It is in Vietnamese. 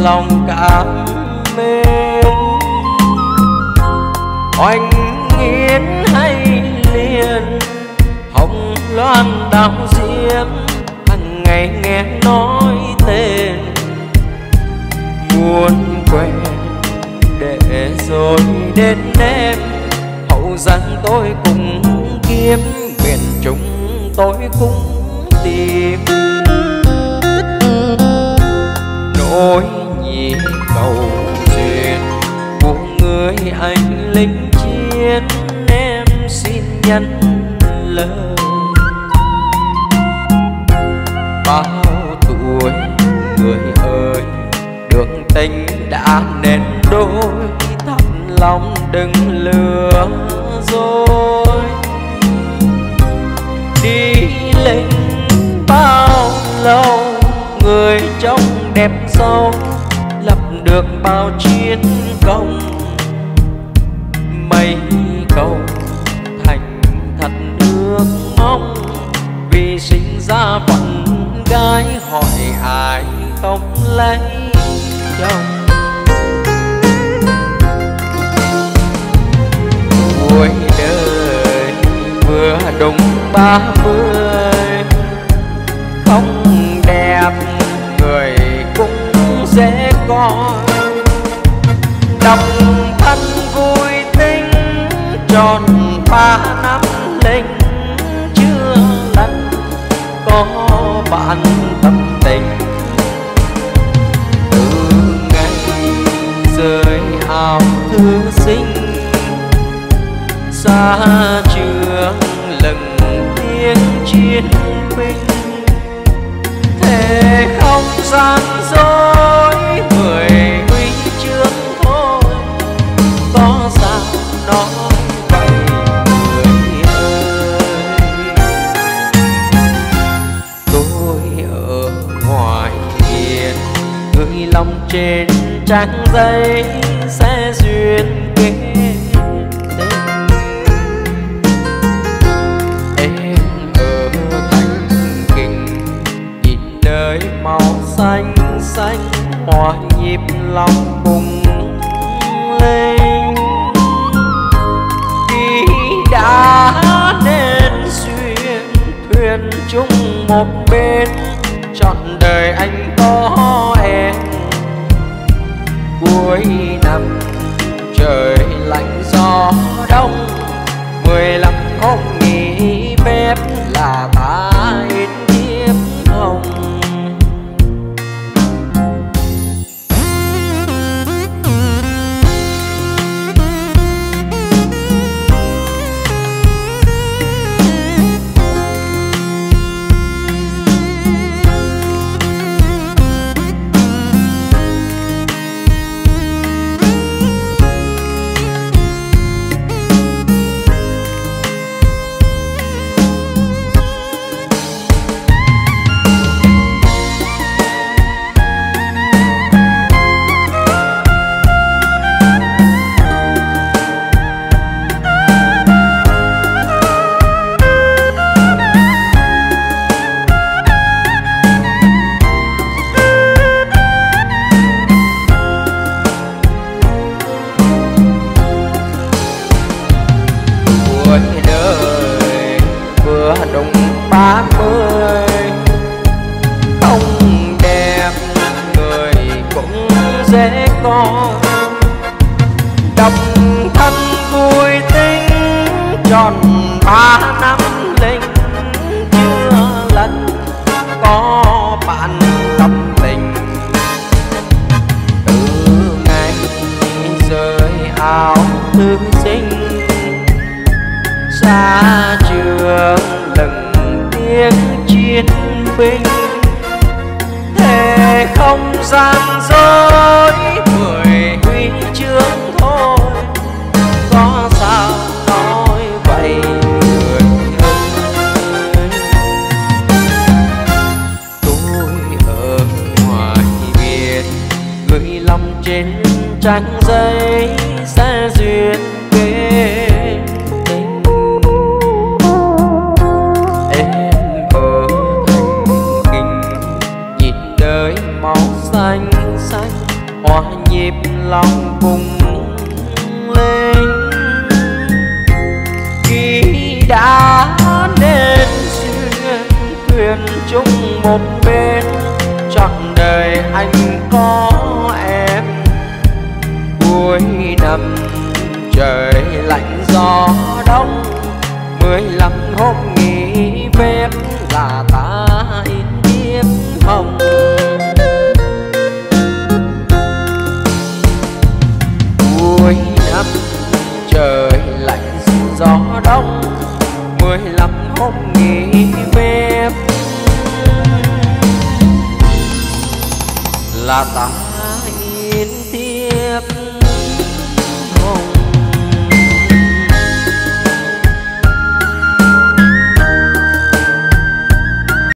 lòng cảm mến. Oanh nghiến hay liền, hồng loan đào diễm hàng ngày nghe nói tên. Muốn quen để rồi đến em hậu giang tôi cùng kiếm miền trung tôi cũng tìm. Nỗi cầu duyên của người anh lính chiến, em xin nhận lời. Bao tuổi người ơi đường tình đã nên đôi thật lòng đừng lừa dối. Đi lính bao lâu, người trông đẹp sâu lập được bao chiến công. Mấy cầu thành thật nước mong, vì sinh ra phận gái hỏi ai không lấy chồng. Cuối đời vừa đúng ba mươi độc thân vui tính, tròn ba năm linh. Chưa lần có bạn tâm tình. Từ ngày rời áo thư sinh, xa gửi lòng trên trang giấy sẽ duyên kết em ở thành kinh, nhìn đời màu xanh xanh hòa nhịp lòng cùng lên. Khi đã nên duyên thuyền chung một bên trọn đời anh có em. Cuối năm trời lạnh gió đông mười lăm hôm con coi độc thân vui tính tròn ba năm linh, chưa lần có bạn tâm tình. Từ ngày rơi áo thư sinh, xa trường lần tiếng chiến binh. Thề không gian dối trước thôi. Có sao nói vậy người ơi tôi ở ngoài biển gửi lòng trên trang giấy. Một bên, chẳng đời anh có em. Cuối năm trời lạnh gió đông, mười lăm hôm nghỉ phép là ta in tiêm hồng. Cuối năm trời lạnh gió đông, mười lăm hôm nghỉ phép là ta yên tiếp.